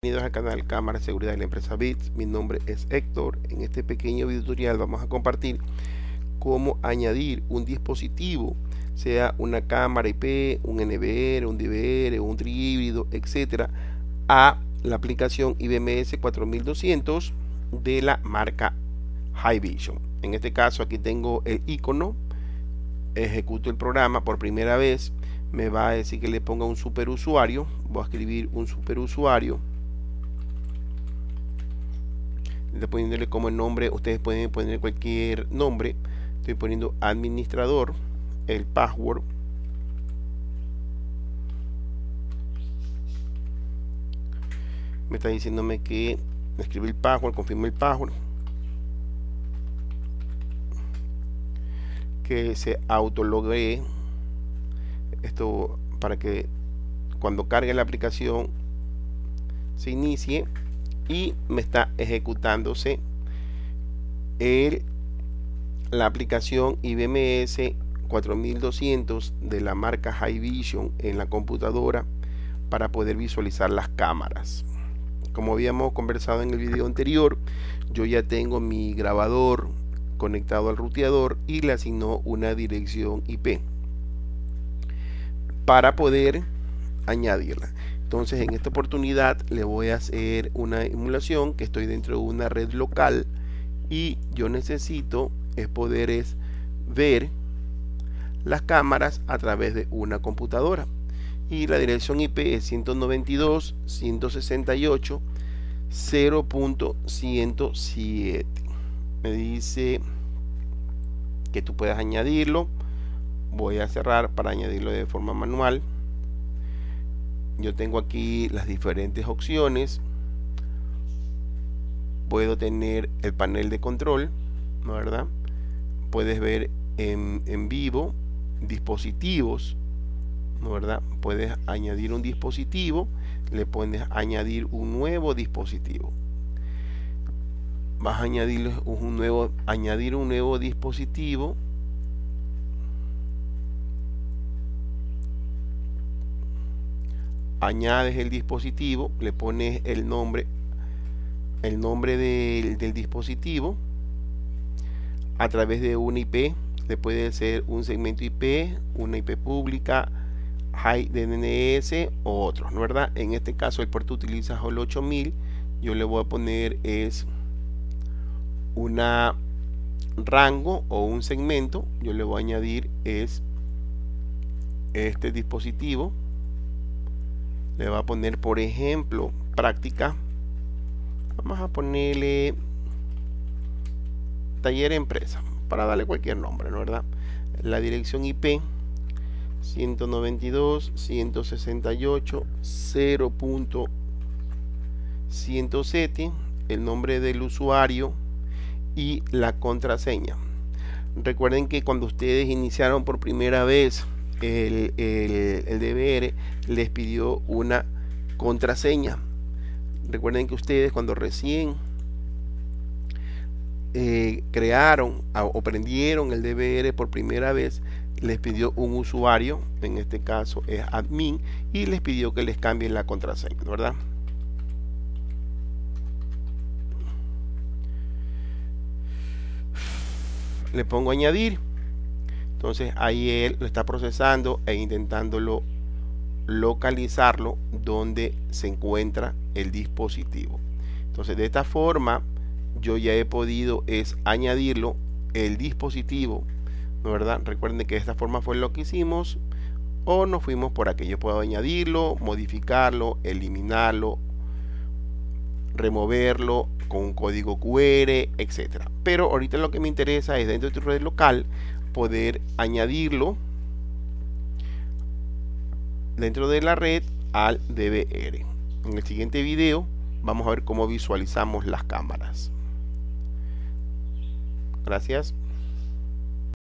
Bienvenidos al canal Cámara de Seguridad de la empresa BITS. Mi nombre es Héctor. En este pequeño video tutorial vamos a compartir cómo añadir un dispositivo, sea una cámara IP, un NVR, un DVR, un trihíbrido, etcétera, a la aplicación IBMS 4200 de la marca Hikvision. En este caso aquí tengo el icono, ejecuto el programa por primera vez, me va a decir que le ponga un superusuario, voy a escribir un superusuario poniéndole como nombre ustedes pueden poner cualquier nombre. Estoy poniendo administrador el password. Me está diciéndome que escribe el password confirmo el password. Que se autologue. Esto para que cuando cargue la aplicación se inicie y me está ejecutándose la aplicación IBMS 4200 de la marca Hikvision en la computadora para poder visualizar las cámaras. Como habíamos conversado en el video anterior, yo ya tengo mi grabador conectado al ruteador y le asignó una dirección IP para poder añadirla. Entonces en esta oportunidad le voy a hacer una emulación que estoy dentro de una red local y yo necesito es poder ver las cámaras a través de una computadora. Y la dirección IP es 192 168 0.107 me dice que tú puedes añadirlo. Voy a cerrar para añadirlo de forma manual yo tengo aquí las diferentes opciones puedo tener el panel de control ¿no verdad? puedes ver en, en vivo dispositivos ¿no verdad? puedes añadir un dispositivo le puedes añadir un nuevo dispositivo vas a añadir un nuevo añadir un nuevo dispositivo añades el dispositivo, le pones el nombre, el nombre del, dispositivo a través de una IP, le puede ser un segmento IP, una IP pública, high DNS o otros, ¿no verdad? En este caso el puerto utiliza el 8000, yo le voy a poner es una rango o un segmento, yo le voy a añadir es este dispositivo le va a poner por ejemplo práctica vamos a ponerle taller empresa para darle cualquier nombre ¿no verdad? la dirección IP 192 168 0.107 el nombre del usuario y la contraseña recuerden que cuando ustedes iniciaron por primera vez el, el, DBR les pidió una contraseña. Recuerden que ustedes cuando recién eh, crearon o prendieron el DBR por primera vez, les pidió un usuario, en este caso es admin, y les pidió que les cambien la contraseña, ¿verdad? Le pongo añadir entonces ahí él lo está procesando e intentándolo localizarlo donde se encuentra el dispositivo. Entonces de esta forma yo ya he podido es añadirlo el dispositivo, ¿no verdad? Recuerden que de esta forma fue lo que hicimos o nos fuimos por aquí. Yo puedo añadirlo, modificarlo, eliminarlo, removerlo con un código QR, etcétera. Pero ahorita lo que me interesa es dentro de tu red local poder añadirlo dentro de la red al DVR. En el siguiente video vamos a ver cómo visualizamos las cámaras. Gracias.